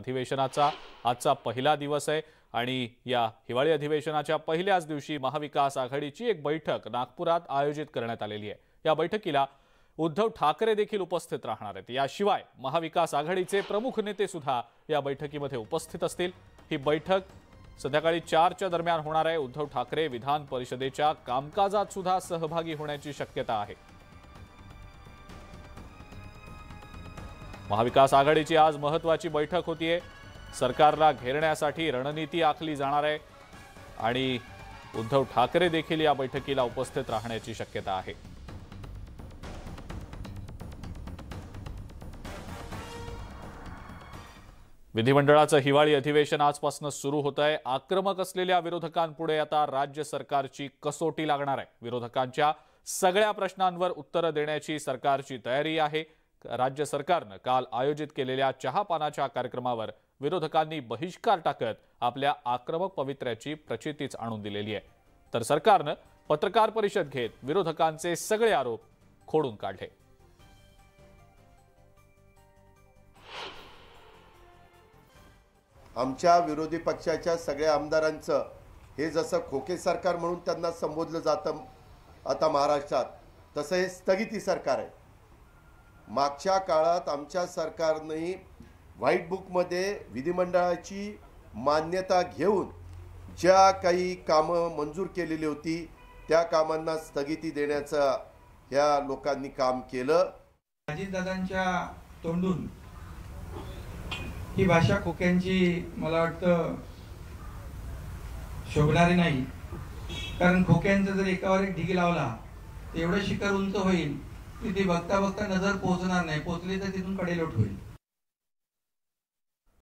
अधिवेशनाचा आजचा पहिला दिवस आहे. आणि या हिवाळी अधिवेशनाच्या पहिल्याच दिवशी महाविकास आघाडीची एक बैठक नागपुरात आयोजित करण्यात आलेली आहे. या बैठकीला उद्धव ठाकरे देखील उपस्थित राहणार आहेत. याशिवाय महाविकास आघाडीचे प्रमुख नेते सुद्धा या बैठकीमध्ये उपस्थित असतील. ही बैठक संध्याकाळी चारच्या दरम्यान होणार आहे. उद्धव ठाकरे विधान परिषदेच्या कामकाजात सुद्धा सहभागी होण्याची शक्यता आहे. महाविकास आघाडीची आज महत्वाची बैठक होतीये. सरकारला घेरण्यासाठी रणनीती आखली जाणार आहे आणि उद्धव ठाकरे देखील या बैठकीला उपस्थित राहण्याची शक्यता आहे. विधिमंडळाचं हिवाळी अधिवेशन आजपासून सुरू होत आहे आक्रमक असलेल्या विरोधकांपुढे आता राज्य सरकारची कसोटी लागणार आहे. विरोधकांच्या सगळ्या प्रश्नांवर उत्तरं देण्याची सरकारची तयारी आहे. राज्य सरकारनं काल आयोजित केलेल्या चहापानाच्या कार्यक्रमावर विरोधकांनी बहिष्कार टाकत आपल्या आक्रमक पवित्र्याची प्रचितीच आणून दिलेली आहे. तर सरकारनं पत्रकार परिषद घेत विरोधकांचे सगळे आरोप खोडून काढले. आमच्या विरोधी पक्षाच्या सगळ्या आमदारांचं हे जसं खोके सरकार म्हणून त्यांना संबोधलं जातं आता महाराष्ट्रात तसं हे स्थगिती सरकार आहे. मागच्या काळात आमच्या सरकारनेही व्हाईट बुकमध्ये विधिमंडळाची मान्यता घेऊन ज्या काही कामं मंजूर केलेली होती त्या कामांना स्थगिती देण्याचं ह्या लोकांनी काम केलं. अजितदादांच्या तोंडून ही भाषा खोक्यांची मला वाटतं शोभणारी नाही. कारण खोक्यांचा जर एकावर एक ढिगी लावला तर एवढं शिखर उंच होईल. ती बघता बघता नजर पोहोचणार नाही. पोहोचली तर तिथून कडेलोट होईल.